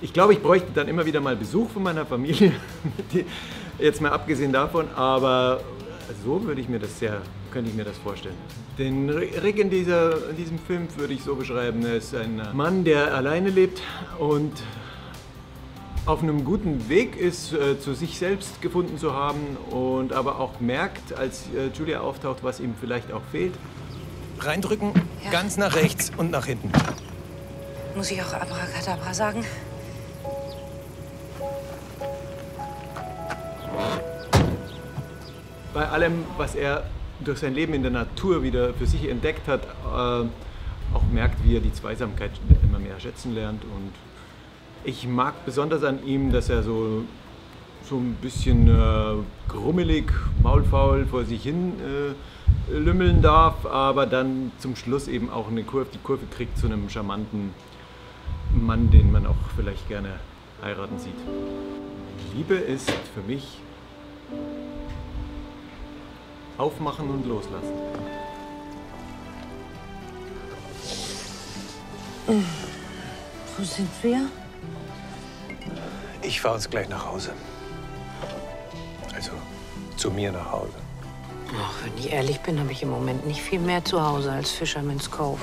Ich glaube, ich bräuchte dann immer wieder mal Besuch von meiner Familie, jetzt mal abgesehen davon, aber so würde ich mir das sehr, könnte ich mir das vorstellen. Den Rick in, dieser, in diesem Film würde ich so beschreiben, er ist ein Mann, der alleine lebt und auf einem guten Weg ist, äh, zu sich selbst gefunden zu haben und aber auch merkt, als äh, Julia auftaucht, was ihm vielleicht auch fehlt. Reindrücken, Ja. ganz nach rechts und nach hinten. Muss ich auch Abracadabra sagen? Bei allem, was er durch sein Leben in der Natur wieder für sich entdeckt hat, äh, auch merkt, wie er die Zweisamkeit immer mehr schätzen lernt. Und ich mag besonders an ihm, dass er so, so ein bisschen äh, grummelig, maulfaul vor sich hin äh, lümmeln darf, aber dann zum Schluss eben auch eine Kurve, die Kurve kriegt zu einem charmanten Mann, den man auch vielleicht gerne heiraten sieht. Liebe ist für mich aufmachen und loslassen. Wo sind wir? Ich fahre jetzt gleich nach Hause. Also zu mir nach Hause. Ach, wenn ich ehrlich bin, habe ich im Moment nicht viel mehr zu Hause als Fisherman's Cove.